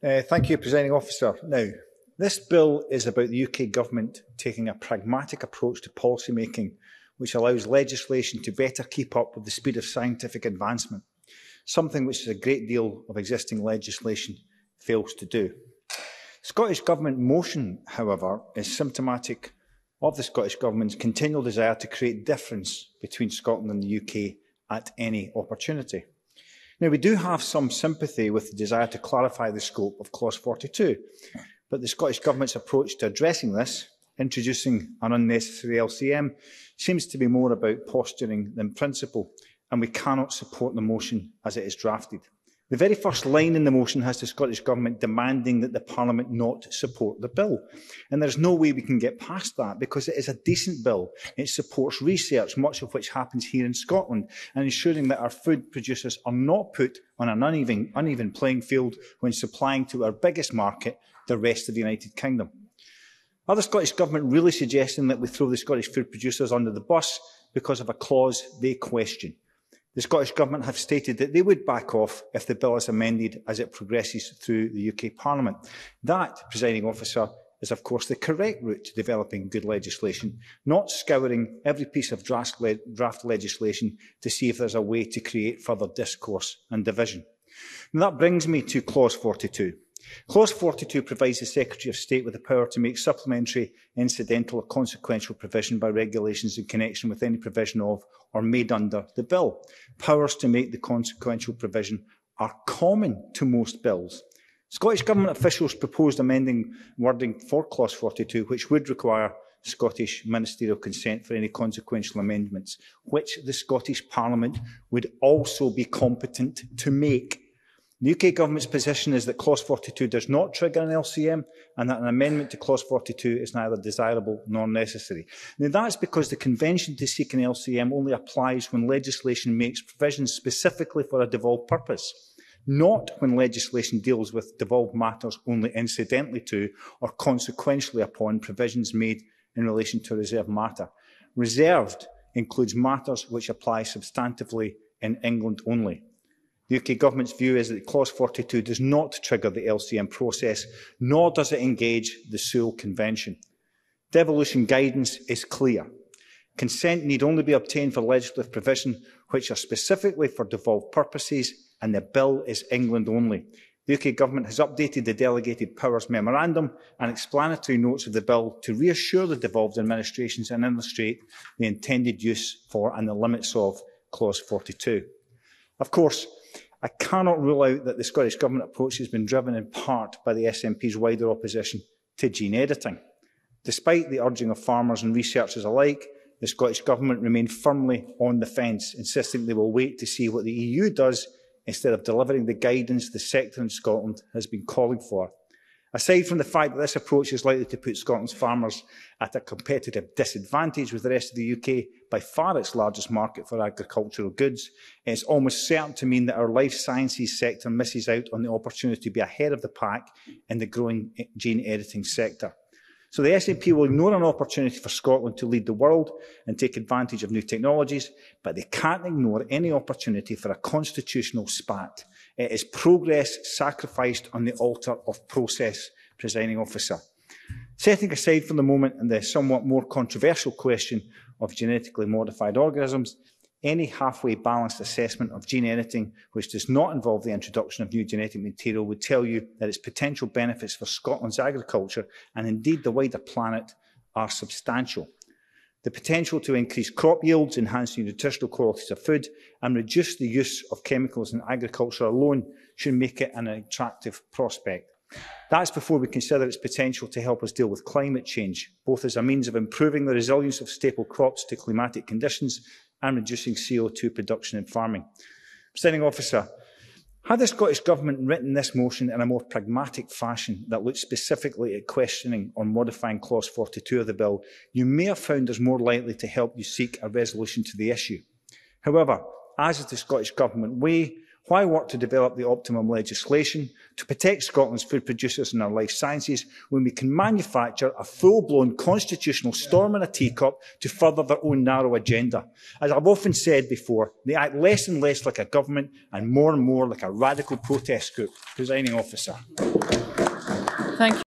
Uh, thank you, Presiding Officer. Now, this bill is about the UK Government taking a pragmatic approach to policy making which allows legislation to better keep up with the speed of scientific advancement, something which a great deal of existing legislation fails to do. Scottish Government motion, however, is symptomatic of the Scottish Government's continual desire to create difference between Scotland and the UK at any opportunity. Now, we do have some sympathy with the desire to clarify the scope of Clause 42, but the Scottish Government's approach to addressing this, introducing an unnecessary LCM, seems to be more about posturing than principle, and we cannot support the motion as it is drafted. The very first line in the motion has the Scottish Government demanding that the Parliament not support the bill. And there's no way we can get past that because it is a decent bill. It supports research, much of which happens here in Scotland, and ensuring that our food producers are not put on an uneven, uneven playing field when supplying to our biggest market, the rest of the United Kingdom. Are the Scottish Government really suggesting that we throw the Scottish food producers under the bus because of a clause they question? The Scottish Government have stated that they would back off if the bill is amended as it progresses through the UK Parliament. That, presiding officer, is of course the correct route to developing good legislation, not scouring every piece of draft, le draft legislation to see if there's a way to create further discourse and division. And that brings me to clause 42. Clause 42 provides the Secretary of State with the power to make supplementary, incidental or consequential provision by regulations in connection with any provision of or made under the bill. Powers to make the consequential provision are common to most bills. Scottish Government officials proposed amending wording for Clause 42, which would require Scottish ministerial consent for any consequential amendments, which the Scottish Parliament would also be competent to make. The UK Government's position is that Clause 42 does not trigger an LCM and that an amendment to Clause 42 is neither desirable nor necessary. Now, that's because the Convention to seek an LCM only applies when legislation makes provisions specifically for a devolved purpose, not when legislation deals with devolved matters only incidentally to or consequentially upon provisions made in relation to a reserved matter. Reserved includes matters which apply substantively in England only. The UK Government's view is that Clause 42 does not trigger the LCM process, nor does it engage the Sewell Convention. Devolution guidance is clear. Consent need only be obtained for legislative provision which are specifically for devolved purposes, and the bill is England only. The UK Government has updated the Delegated Powers Memorandum and explanatory notes of the bill to reassure the devolved administrations and illustrate the intended use for and the limits of Clause 42. Of course, I cannot rule out that the Scottish Government approach has been driven in part by the SNP's wider opposition to gene editing. Despite the urging of farmers and researchers alike, the Scottish Government remained firmly on the fence, insisting they will wait to see what the EU does instead of delivering the guidance the sector in Scotland has been calling for. Aside from the fact that this approach is likely to put Scotland's farmers at a competitive disadvantage with the rest of the UK, by far its largest market for agricultural goods, it's almost certain to mean that our life sciences sector misses out on the opportunity to be ahead of the pack in the growing eh, gene editing sector. So the SNP will ignore an opportunity for Scotland to lead the world and take advantage of new technologies, but they can't ignore any opportunity for a constitutional spat It is progress sacrificed on the altar of process, presiding officer. Setting aside for the moment and the somewhat more controversial question of genetically modified organisms, any halfway balanced assessment of gene editing which does not involve the introduction of new genetic material would tell you that its potential benefits for Scotland's agriculture and indeed the wider planet are substantial the potential to increase crop yields, enhancing nutritional qualities of food, and reduce the use of chemicals in agriculture alone should make it an attractive prospect. That's before we consider its potential to help us deal with climate change, both as a means of improving the resilience of staple crops to climatic conditions and reducing CO2 production in farming. Standing officer, Had the Scottish Government written this motion in a more pragmatic fashion that looked specifically at questioning or modifying Clause 42 of the bill, you may have found us more likely to help you seek a resolution to the issue. However, as is the Scottish Government way, Why work to develop the optimum legislation to protect Scotland's food producers and our life sciences when we can manufacture a full-blown constitutional storm in a teacup to further their own narrow agenda? As I've often said before, they act less and less like a government and more and more like a radical protest group. Presiding officer. Thank you.